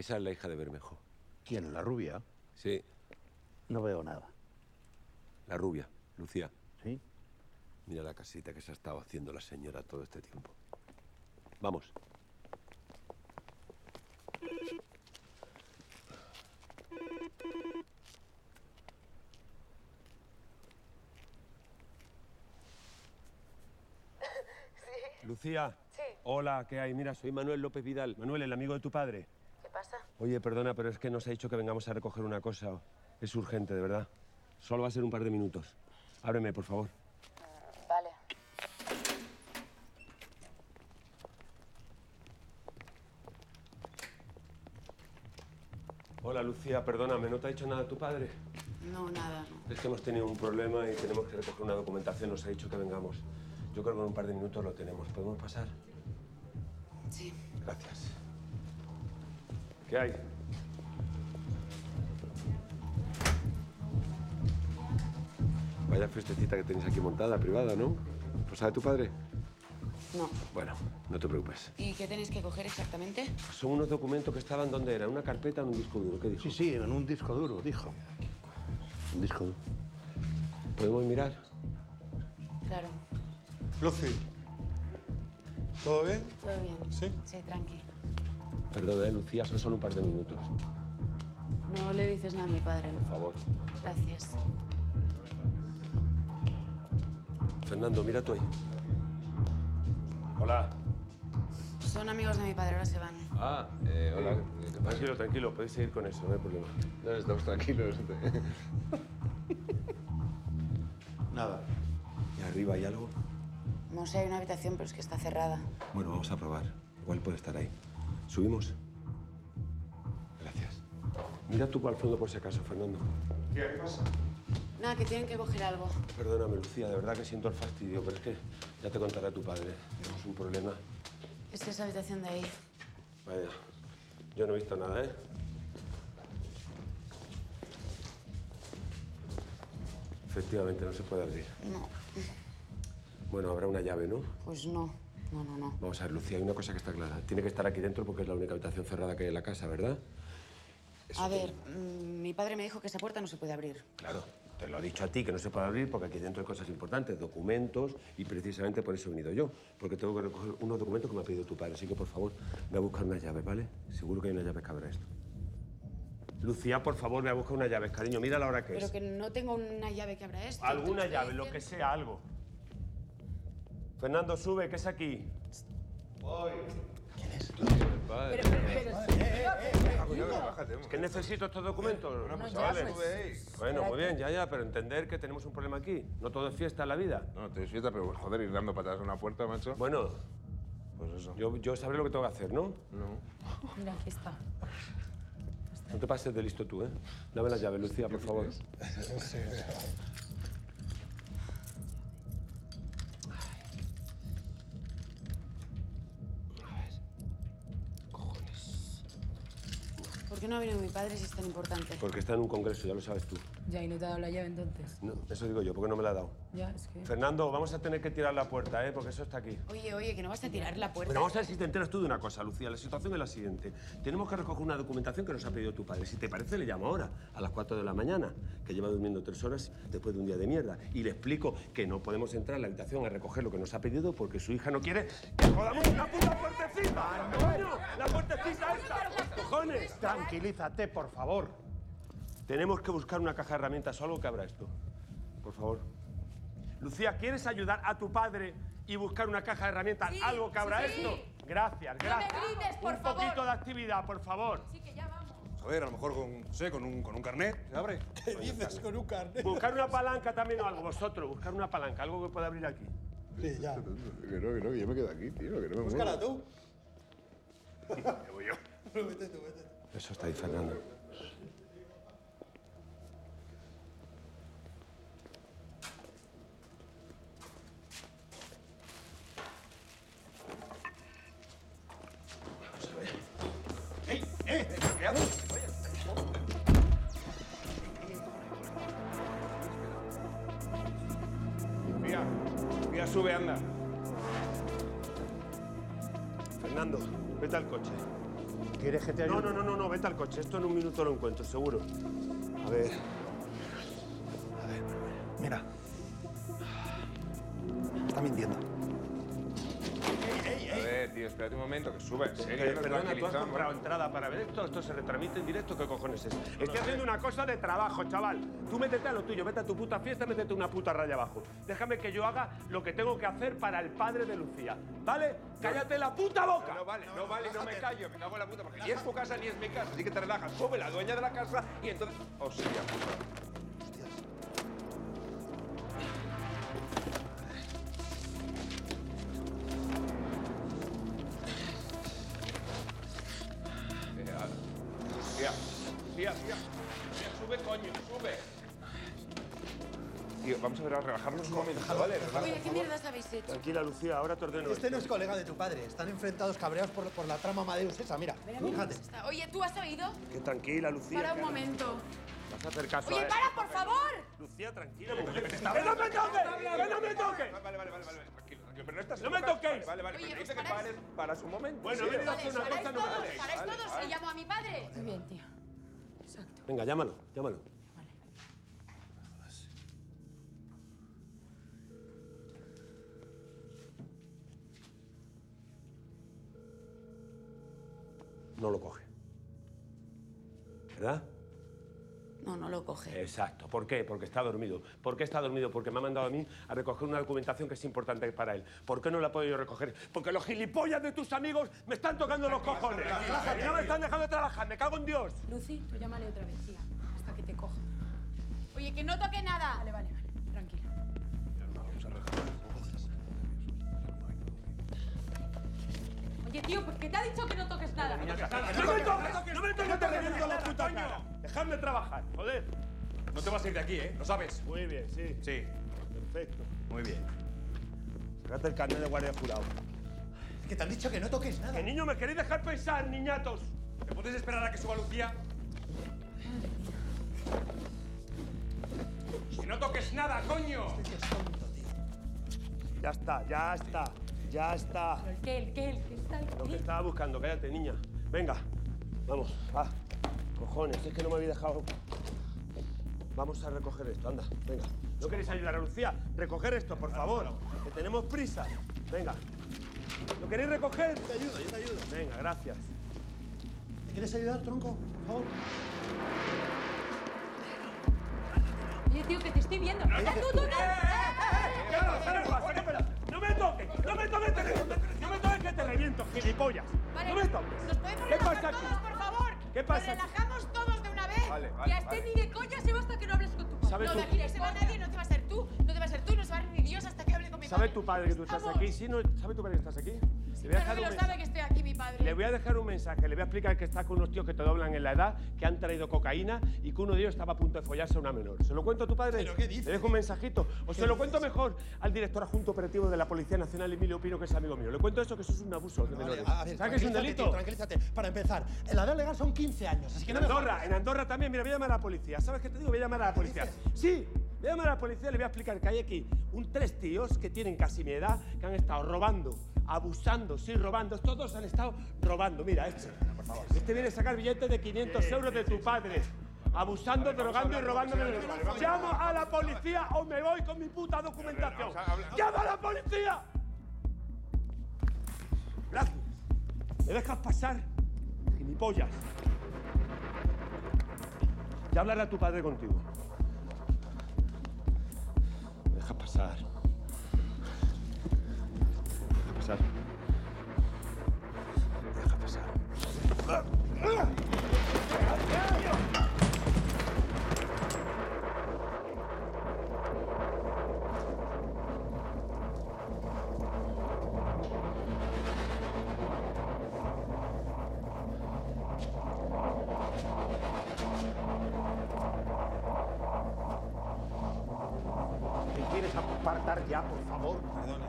Esa es la hija de Bermejo. ¿Quién? ¿La rubia? Sí, No veo nada. la rubia, Lucía. ¿Sí? Mira la casita que se ha estado haciendo la señora todo este tiempo. Vamos. Lucía. Sí. Hola, ¿qué hay? Mira, soy Manuel López Vidal. Manuel, el amigo de tu padre. Oye, perdona, pero es que nos ha dicho que vengamos a recoger una cosa. Es urgente, de verdad. Solo va a ser un par de minutos. Ábreme, por favor. Vale. Hola, Lucía, perdóname, ¿no te ha dicho nada tu padre? No, nada, no. Es que hemos tenido un problema y tenemos que recoger una documentación. Nos ha dicho que vengamos. Yo creo que en un par de minutos lo tenemos. ¿Podemos pasar? Sí. Gracias. ¿Qué hay? Vaya fiestecita que tenéis aquí montada, privada, ¿no? ¿Lo sabe tu padre? No. Bueno, no te preocupes. ¿Y qué tenéis que coger exactamente? Son unos documentos que estaban donde era, ¿En una carpeta o en un disco duro. ¿Qué dijo? Sí, sí, en un disco duro, dijo. Un disco duro. ¿Podemos mirar? Claro. Lucy, ¿todo bien? Todo bien. ¿Sí? Sí, tranqui. Perdón, eh, Lucía, son solo un par de minutos. No le dices nada a mi padre. Por favor. Gracias. Fernando, mira tú ahí. Hola. Son amigos de mi padre, ahora se van. Ah, eh, hola. ¿Qué pasa? Tranquilo, tranquilo, podéis seguir con eso, no hay problema. No, estamos tranquilos. Nada. ¿Y arriba hay algo? No sé, hay una habitación, pero es que está cerrada. Bueno, vamos a probar. Igual puede estar ahí. ¿Subimos? Gracias. Mira tú al fondo por si acaso, Fernando. ¿Qué pasa? Nada, que tienen que coger algo. Perdóname, Lucía, de verdad que siento el fastidio, pero es que ya te contaré tu padre. Tenemos un problema. Es esa habitación de ahí. Vaya, yo no he visto nada, ¿eh? Efectivamente, no se puede abrir. No. Bueno, habrá una llave, ¿no? Pues no. No, no, no. Vamos a ver, Lucía, hay una cosa que está clara. Tiene que estar aquí dentro porque es la única habitación cerrada que hay en la casa, ¿verdad? A ver, mm, mi padre me dijo que esa puerta no se puede abrir. Claro, te lo ha dicho a ti que no se puede abrir porque aquí dentro hay cosas importantes, documentos, y precisamente por eso he venido yo, porque tengo que recoger unos documentos que me ha pedido tu padre. Así que, por favor, ve a buscar unas llaves, ¿vale? Seguro que hay unas llaves que abra esto. Lucía, por favor, ve a buscar unas llaves, cariño. Mira la hora que Pero es. que no tengo una llave que abra esto. Alguna llave, lo que sea, algo. Fernando, sube, que es aquí. Padre. Bájate, Es que necesito estos documentos. pues, chavales. ya, pues. Bueno, muy bien, ya, ya, pero entender que tenemos un problema aquí. No todo es fiesta en la vida. No, te fiesta, pero joder, ir dando patadas a una puerta, macho. Bueno, Pues eso. yo, yo sabré lo que tengo que hacer, ¿no? No. Mira, aquí está. No te pases de listo tú, ¿eh? Dame las llaves, Lucía, por favor. ¿Por qué no ha venido mi padre si es tan importante? Porque está en un congreso, ya lo sabes tú. Ya, y no te ha dado la llave entonces. No, eso digo yo, porque no me la ha dado. Ya, es que. Fernando, vamos a tener que tirar la puerta, ¿eh? Porque eso está aquí. Oye, oye, que no vas a tirar la puerta. Bueno, vamos a ver si te enteras tú de una cosa, Lucía. La situación es la siguiente. Tenemos que recoger una documentación que nos ha pedido tu padre. Si te parece, le llamo ahora, a las 4 de la mañana, que lleva durmiendo tres horas después de un día de mierda. Y le explico que no podemos entrar a la habitación a recoger lo que nos ha pedido porque su hija no quiere que jodamos una puta puertecita. ¡Coño! ¡La puertecita esta! ¡Cojones! Tranquilízate, por favor. Tenemos que buscar una caja de herramientas o algo que abra esto. Por favor. Lucía, ¿quieres ayudar a tu padre y buscar una caja de herramientas? Sí, ¿Algo que abra sí, sí. esto? Gracias, gracias. grites, por Un favor. poquito de actividad, por favor. Sí, que ya vamos. A ver, a lo mejor con, no sé, con un, con un carnet, ¿se abre? ¿Qué dices con un carnet? Buscar una palanca también o algo, vosotros. Buscar una palanca, algo que pueda abrir aquí. Sí, ya. Que no, que no, que yo me quedo aquí, tío, que no me Búscala tú. No, vete tú, vete tú. Eso está ahí, Fernando. Mira, mira, sube, anda. Fernando, vete al coche. ¿Quieres que te No, ayude? no, no, no, no, vete al coche. Esto en un minuto lo encuentro, seguro. A ver. Mira. Está mintiendo. Espérate un momento, que sube, en serio. Eh, nos perdona, ¿tú has comprado entrada para ver esto? ¿Esto se retransmite en directo? ¿Qué cojones es? Estoy haciendo una cosa de trabajo, chaval. Tú métete a lo tuyo, vete a tu puta fiesta, métete una puta raya abajo. Déjame que yo haga lo que tengo que hacer para el padre de Lucía. ¿Vale? ¡Cállate la puta boca! No vale, no vale, no me callo, me cago en la puta, porque ni es tu casa ni es mi casa, así que te relajas. Sube la dueña de la casa y entonces. Hostia, puta. Tío, vamos a ver a relajarnos un momento, ¿vale? Oye, ¿qué mierdas habéis hecho? Tranquila, Lucía, ahora te ordeno. Este no es colega de tu padre. Están enfrentados, cabreados por, por la trama Amadeus esa. Mira, fíjate. Está- Oye, ¿tú has oído? Que tranquila, Lucía. Para un momento. Vas a hacer caso Oye, a para, por favor. Lucía, tranquila. mujer. ¡Que no me toques! ¡Que no me toques! Vale, vale, vale, vale, vale, tranquilo, tranquilo. Pero no estás ¡No me toquéis! Vale, vale, Oye, pero pues dice que pares para su momento. Bueno, sí. he venido a hacer Vale, una cosa, no me todos, hagáis. paráis vale, todos vale. y llamo a mi padre. Muy bien, tío. Exacto. Venga, llámalo, llámalo. No lo coge. ¿Verdad? No, no lo coge. Exacto. ¿Por qué? Porque está dormido. ¿Por qué está dormido? Porque me ha mandado a mí a recoger una documentación que es importante para él. ¿Por qué no la he podido recoger? Porque los gilipollas de tus amigos me están tocando los cojones. No me están dejando de trabajar. Me cago en Dios. Lucy, tú llámale otra vez, tía. Hasta que te coja. Oye, que no toque nada. Vale, vale, Oye, tío, pues que te ha dicho que no toques nada. ¡No me toques! ¡No me toques! ¡Te reviento la puta cara! ¡Dejadme trabajar! ¡Joder! No te vas a ir de aquí, ¿eh? ¿Lo sabes? Muy bien, sí. Sí. Perfecto. Muy bien. Sacate el carnet de guardia jurado. Es que te han dicho que no toques nada. ¡Que niño, me queréis dejar pensar, niñatos! ¿Te puedes esperar a que suba Lucía? ¡Que no toques nada, coño! Ya está, ya está, ya está. ¿El qué? ¿El qué? ¿El qué está? ¿El Lo que estaba buscando, cállate, niña. Venga, vamos, va. Cojones, es que no me había dejado. Vamos a recoger esto, anda, venga. ¿No queréis ayudar a Lucía? Recoger esto, por favor, que tenemos prisa. Venga. ¿Lo queréis recoger? Yo te ayudo, yo te ayudo. Venga, gracias. ¿Me quieres ayudar, tronco? Por favor. Oye, tío, que te estoy viendo. ¡Eh, tú, tú, tú! ¿Qué pasa ¿Nos relajamos todos de una vez? Vale, Y vale. a este vale. ni de coña se va hasta que no hables con tu padre. ¿Sabes No, de aquí no se va nadie, no te va a ser tú. No te va a ser tú, no se va a ir ni Dios hasta que hable con mi ¿Sabe padre. tu padre que tú estás aquí? ¿Sí? ¿No? ¿Sabe tu padre que estás aquí? Le voy a dejar un sabe que estoy aquí, mi padre. Le voy a dejar un mensaje, le voy a explicar que está con unos tíos que te doblan en la edad, que han traído cocaína y que uno de ellos estaba a punto de follarse a una menor. ¿Se lo cuento a tu padre? ¿Pero qué dices? Le dejo un mensajito. O se lo cuento mejor al director adjunto operativo de la Policía Nacional, Emilio Pino, que es amigo mío. Le cuento eso, que eso es un abuso de Vale, menores. a ver, ¿Sabes que es un delito? tío, tranquilízate. Para empezar, la edad legal son 15 años, así que En no Andorra, en Andorra también. Mira, voy a llamar a la policía. ¿Sabes qué te digo? Voy a llamar a la policía. Sí, voy a llamar a la policía y le voy a explicar que hay aquí un tres tíos que tienen casi mi edad, que han estado robando, abusando, sí, robando. Estos dos han estado robando. Mira, este. Este viene a sacar billetes de 500 euros de tu padre. Abusando, drogando y robando. Llamo a la policía o me voy con mi puta documentación. ¡Llama a la policía! Gracias. ¿Me dejas pasar? Gilipollas. Ya hablará tu padre contigo. Me dejas pasar. Pasar. ya, por favor. Perdone.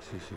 Sí, sí.